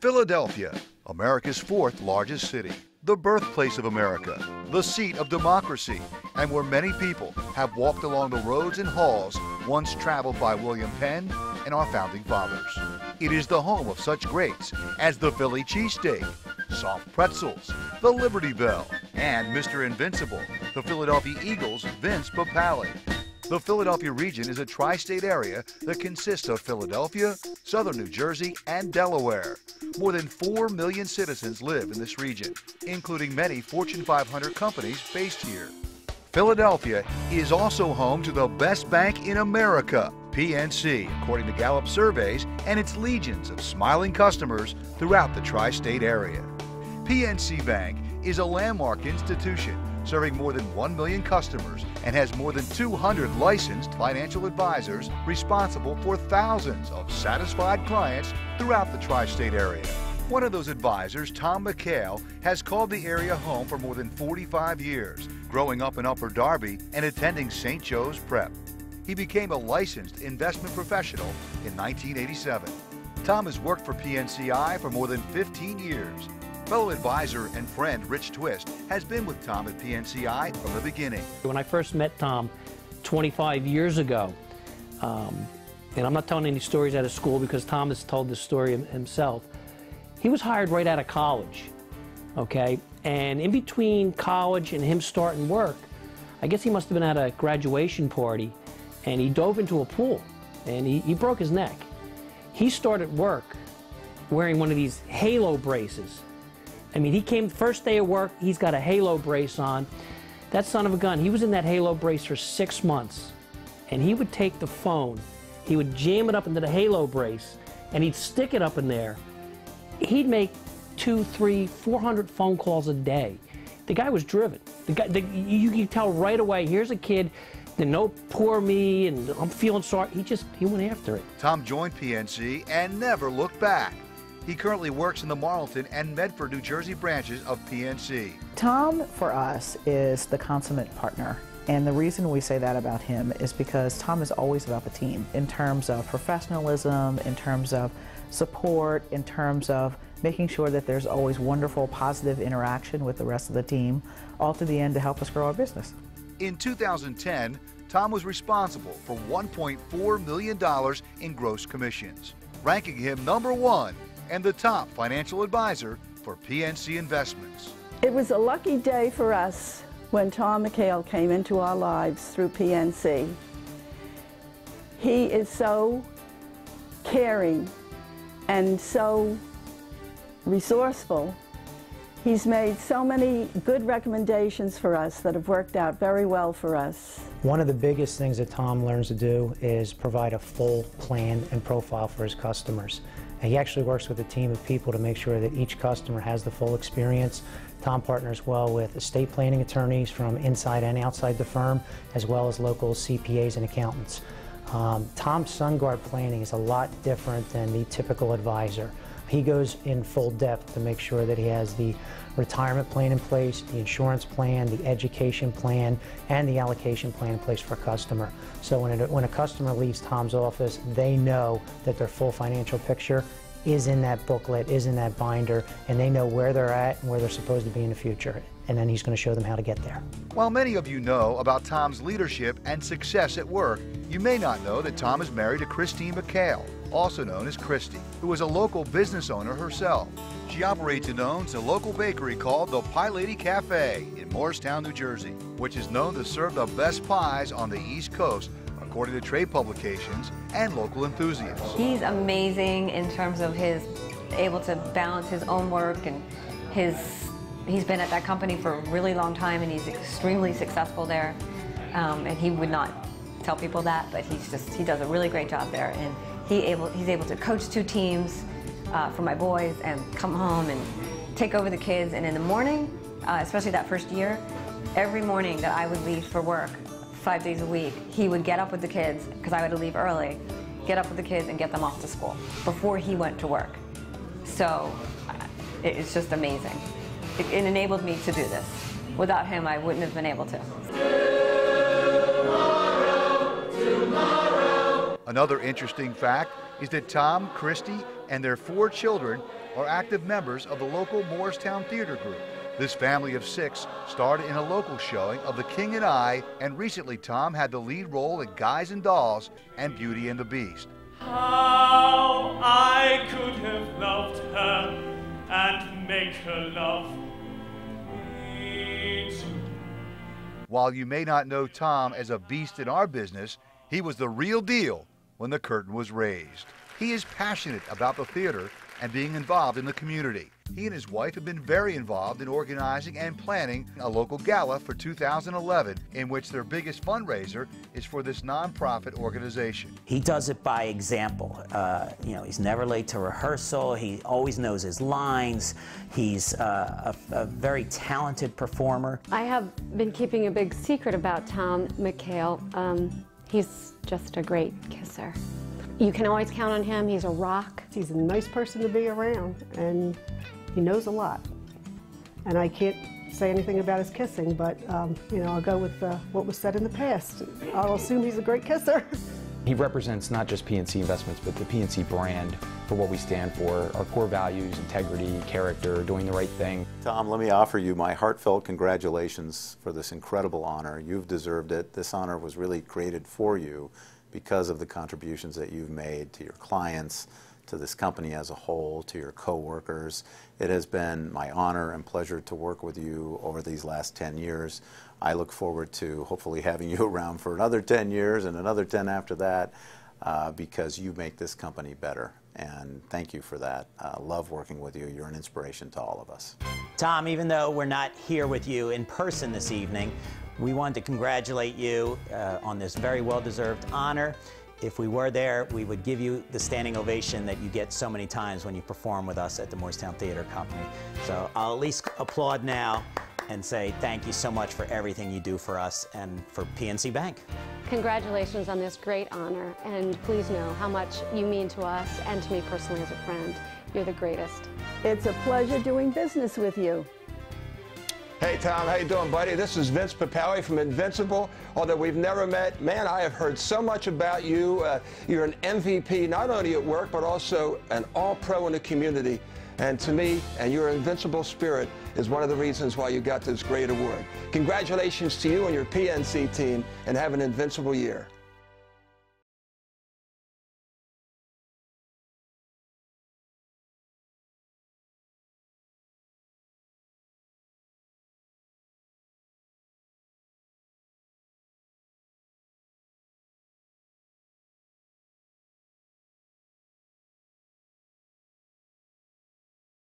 Philadelphia, America's fourth largest city, the birthplace of America, the seat of democracy, and where many people have walked along the roads and halls once traveled by William Penn and our founding fathers. It is the home of such greats as the Philly cheesesteak, soft pretzels, the Liberty Bell, and Mr. Invincible, the Philadelphia Eagles' Vince Papale. The Philadelphia region is a tri-state area that consists of Philadelphia, southern New Jersey, and Delaware. More than 4 million citizens live in this region, including many Fortune 500 companies based here. Philadelphia is also home to the best bank in America, PNC, according to Gallup surveys and its legions of smiling customers throughout the tri-state area. PNC Bank is a landmark institution serving more than 1 million customers and has more than 200 licensed financial advisors responsible for thousands of satisfied clients throughout the tri-state area. One of those advisors, Tom McHale, has called the area home for more than 45 years, growing up in Upper Darby and attending St. Joe's Prep. He became a licensed investment professional in 1987. Tom has worked for PNCI for more than 15 years Fellow advisor and friend Rich Twist has been with Tom at PNCI from the beginning. When I first met Tom 25 years ago, um, and I'm not telling any stories out of school because Tom has told this story himself, he was hired right out of college, okay? And in between college and him starting work, I guess he must have been at a graduation party, and he dove into a pool, and he, he broke his neck. He started work wearing one of these halo braces I mean, he came first day of work, he's got a halo brace on. That son of a gun, he was in that halo brace for six months. And he would take the phone, he would jam it up into the halo brace, and he'd stick it up in there. He'd make two, three, four hundred phone calls a day. The guy was driven. The guy, the, you can tell right away, here's a kid the no poor me and I'm feeling sorry. He just he went after it. Tom joined PNC and never looked back. He currently works in the Marlton and Medford, New Jersey branches of PNC. Tom, for us, is the consummate partner. And the reason we say that about him is because Tom is always about the team in terms of professionalism, in terms of support, in terms of making sure that there's always wonderful, positive interaction with the rest of the team, all to the end to help us grow our business. In 2010, Tom was responsible for $1.4 million in gross commissions, ranking him number one and the top financial advisor for PNC Investments. It was a lucky day for us when Tom McHale came into our lives through PNC. He is so caring and so resourceful. He's made so many good recommendations for us that have worked out very well for us. One of the biggest things that Tom learns to do is provide a full plan and profile for his customers. He actually works with a team of people to make sure that each customer has the full experience. Tom partners well with estate planning attorneys from inside and outside the firm, as well as local CPAs and accountants. Um, Tom's SunGard planning is a lot different than the typical advisor. He goes in full depth to make sure that he has the retirement plan in place, the insurance plan, the education plan, and the allocation plan in place for a customer. So when, it, when a customer leaves Tom's office, they know that their full financial picture is in that booklet, is in that binder, and they know where they're at and where they're supposed to be in the future. And then he's going to show them how to get there. While many of you know about Tom's leadership and success at work, you may not know that Tom is married to Christine McHale, also known as Christy, who is a local business owner herself. She operates and owns a local bakery called the Pie Lady Cafe in Moorestown, New Jersey, which is known to serve the best pies on the East Coast, according to trade publications and local enthusiasts. He's amazing in terms of his able to balance his own work and his he's been at that company for a really long time and he's extremely successful there. Um, and he would not tell people that, but he's just he does a really great job there and he able, he's able to coach two teams uh, for my boys and come home and take over the kids. And in the morning, uh, especially that first year, every morning that I would leave for work, five days a week, he would get up with the kids, because I would leave early, get up with the kids and get them off to school before he went to work. So it's just amazing. It, it enabled me to do this. Without him, I wouldn't have been able to. Another interesting fact is that Tom, Christy, and their four children are active members of the local Moorestown Theater Group. This family of six starred in a local showing of The King and I, and recently Tom had the lead role in Guys and Dolls and Beauty and the Beast. How I could have loved her and make her love me too. While you may not know Tom as a beast in our business, he was the real deal when the curtain was raised. He is passionate about the theater and being involved in the community. He and his wife have been very involved in organizing and planning a local gala for 2011, in which their biggest fundraiser is for this nonprofit organization. He does it by example. Uh, you know, he's never late to rehearsal. He always knows his lines. He's uh, a, a, very talented performer. I have been keeping a big secret about Tom McHale. Um, he's just a great kisser. You can always count on him. He's a rock. He's a nice person to be around, and he knows a lot. And I can't say anything about his kissing, but um, you know, I'll go with uh, what was said in the past. I'll assume he's a great kisser. He represents not just PNC Investments, but the PNC brand for what we stand for, our core values, integrity, character, doing the right thing. Tom, let me offer you my heartfelt congratulations for this incredible honor. You've deserved it. This honor was really created for you because of the contributions that you've made to your clients, to this company as a whole, to your coworkers. It has been my honor and pleasure to work with you over these last 10 years. I look forward to hopefully having you around for another 10 years and another 10 after that uh, because you make this company better. And thank you for that. Uh, love working with you. You're an inspiration to all of us. Tom, even though we're not here with you in person this evening, we wanted to congratulate you uh, on this very well-deserved honor. If we were there, we would give you the standing ovation that you get so many times when you perform with us at the Moorestown Theater Company. So I'll at least applaud now and say thank you so much for everything you do for us and for PNC Bank. Congratulations on this great honor, and please know how much you mean to us and to me personally as a friend. You're the greatest. It's a pleasure doing business with you. Hey Tom, how you doing, buddy? This is Vince Papale from Invincible. Although we've never met, man, I have heard so much about you. Uh, you're an MVP not only at work but also an all-pro in the community. And to me, and your invincible spirit is one of the reasons why you got this great award. Congratulations to you and your PNC team, and have an invincible year.